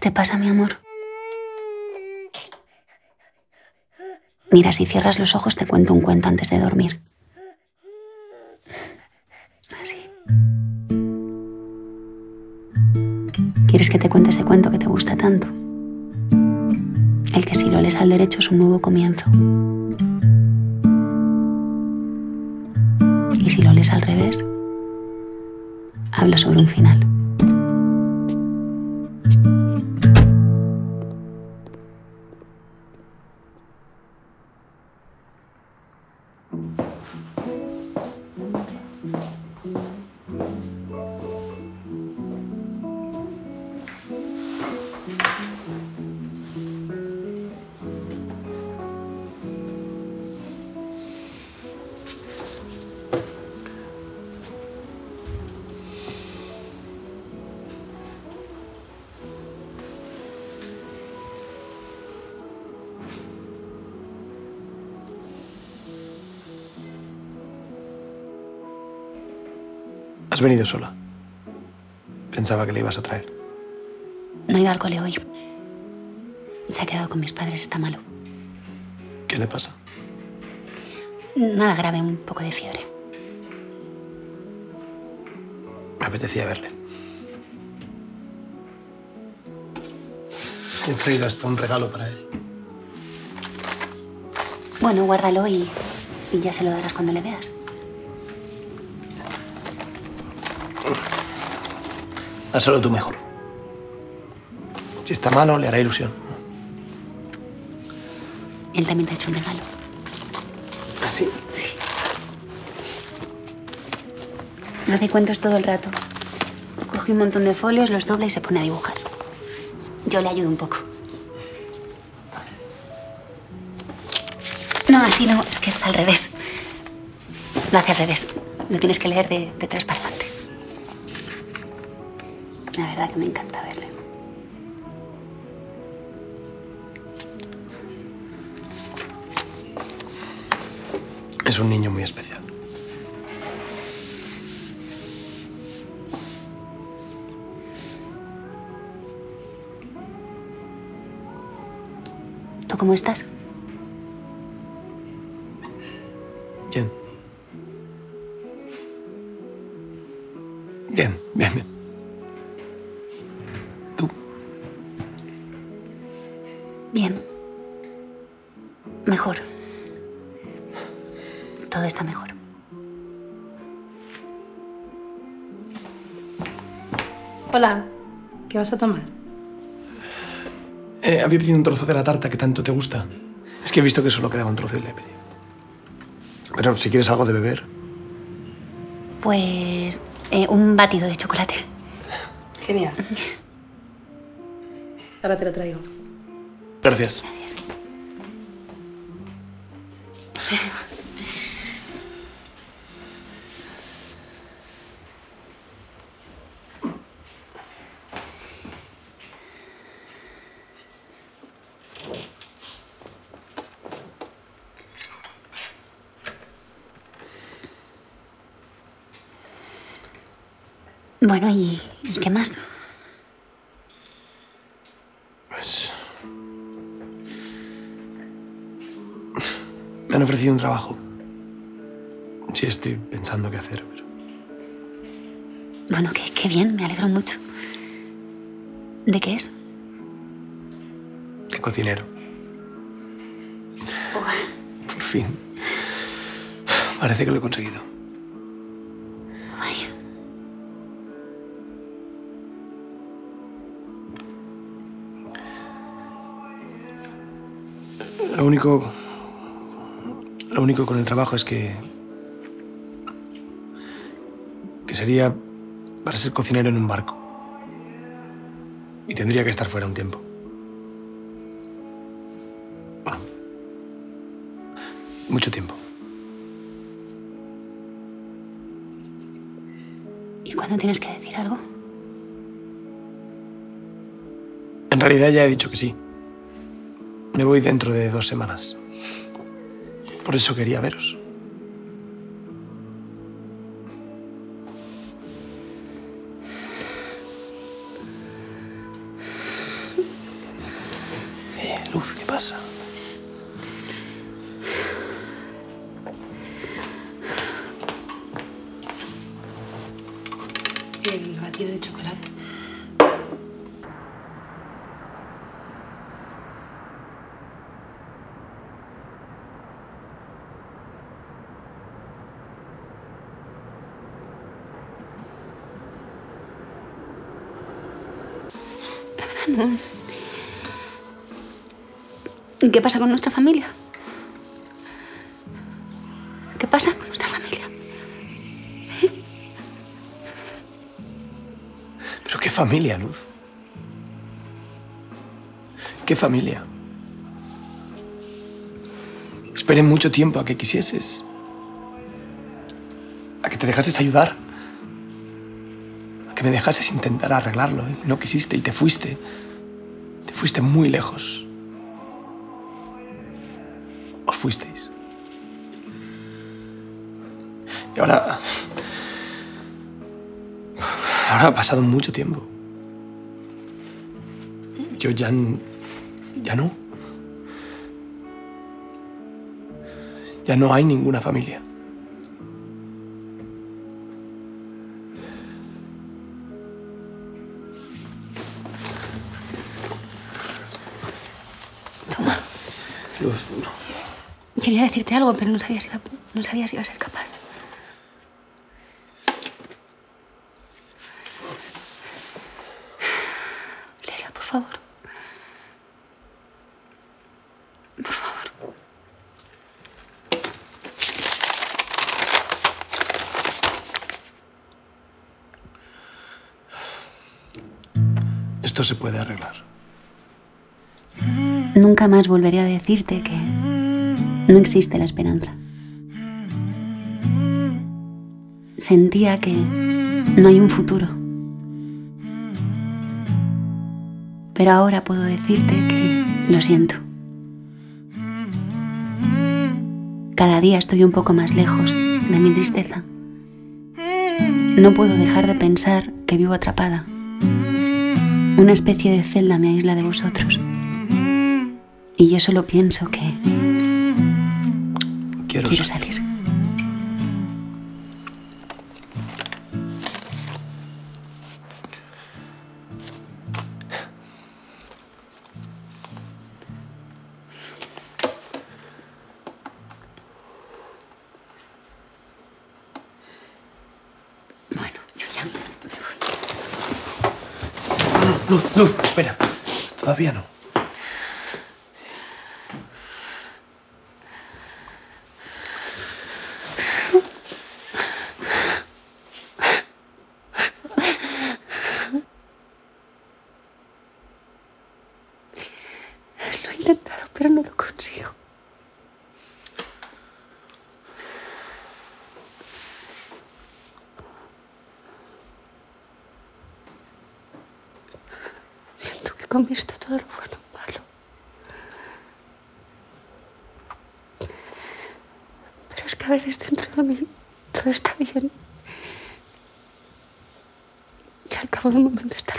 te pasa, mi amor? Mira, si cierras los ojos te cuento un cuento antes de dormir. Así. ¿Quieres que te cuente ese cuento que te gusta tanto? El que si lo lees al derecho es un nuevo comienzo. Y si lo lees al revés, habla sobre un final. Has venido sola. Pensaba que le ibas a traer. No he ido al cole hoy. Se ha quedado con mis padres, está malo. ¿Qué le pasa? Nada grave, un poco de fiebre. Me apetecía verle. He traído hasta un regalo para él. Bueno, guárdalo y, y ya se lo darás cuando le veas. Dáselo tú mejor. Si está malo, le hará ilusión. Él también te ha hecho un regalo. ¿Así? Hace cuentos todo el rato. Coge un montón de folios, los dobla y se pone a dibujar. Yo le ayudo un poco. No, así no, es que es al revés. Lo hace al revés. Lo tienes que leer de, de para adelante. La verdad que me encanta verle. Es un niño muy especial. ¿Tú cómo estás? Bien. Bien, bien, bien. Bien. Mejor. Todo está mejor. Hola, ¿qué vas a tomar? Eh, había pedido un trozo de la tarta que tanto te gusta. Es que he visto que solo quedaba un trozo y le he pedido. Pero si quieres algo de beber. Pues eh, un batido de chocolate. Genial. Ahora te lo traigo. Gracias. Bueno, ¿y, y qué más? Me han ofrecido un trabajo. Sí, estoy pensando qué hacer, pero... Bueno, qué, qué bien, me alegro mucho. ¿De qué es? De cocinero. Por fin. Parece que lo he conseguido. Vaya. Lo único... Lo único con el trabajo es que... Que sería para ser cocinero en un barco. Y tendría que estar fuera un tiempo. Bueno, mucho tiempo. ¿Y cuándo tienes que decir algo? En realidad ya he dicho que sí. Me voy dentro de dos semanas. Por eso quería veros. Eh, Luz, ¿qué pasa? ¿Y qué pasa con nuestra familia? ¿Qué pasa con nuestra familia? Pero qué familia, Luz. ¿Qué familia? Esperé mucho tiempo a que quisieses. A que te dejases ayudar. Que me dejases intentar arreglarlo. ¿eh? No quisiste y te fuiste. Te fuiste muy lejos. Os fuisteis. Y ahora... Ahora ha pasado mucho tiempo. Yo ya... ya no. Ya no hay ninguna familia. Luz, no. Quería decirte algo, pero no sabía si iba, no sabía si iba a ser capaz. Léela, por favor. Por favor. Esto se puede arreglar. Nunca más volveré a decirte que no existe la esperanza. Sentía que no hay un futuro. Pero ahora puedo decirte que lo siento. Cada día estoy un poco más lejos de mi tristeza. No puedo dejar de pensar que vivo atrapada. Una especie de celda me aísla de vosotros. Y yo solo pienso que Quiero, quiero salir. salir. Luz, Luz, espera. Todavía no. Lo he intentado, pero no lo consigo. Siento que convierto todo lo bueno en malo. Pero es que a veces dentro de mí todo está bien. Y al cabo de un momento está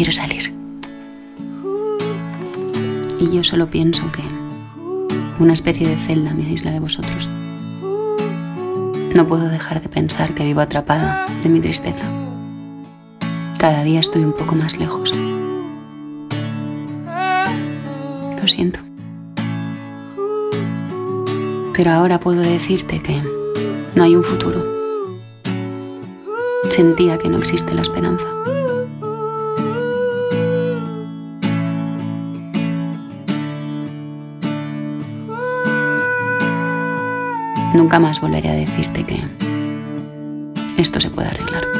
Quiero salir. Y yo solo pienso que una especie de celda me aísla de vosotros. No puedo dejar de pensar que vivo atrapada de mi tristeza. Cada día estoy un poco más lejos. Lo siento. Pero ahora puedo decirte que no hay un futuro. Sentía que no existe la esperanza. Nunca más volveré a decirte que esto se puede arreglar.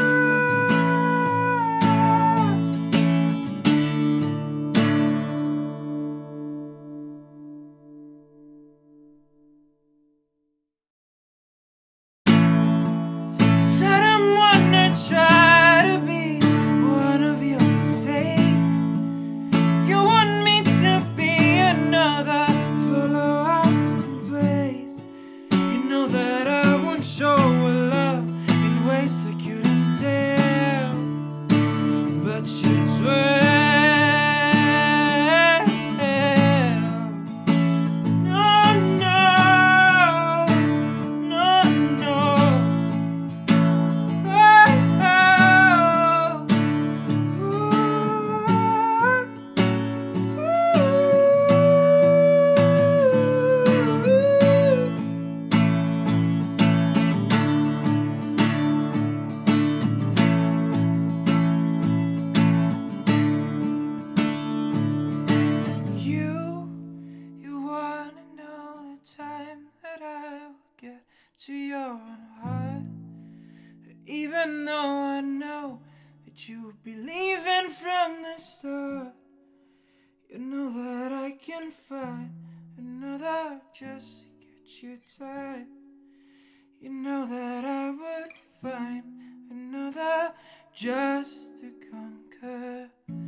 That you believe in from the start, you know that I can find another just to get you tight. You know that I would find another just to come.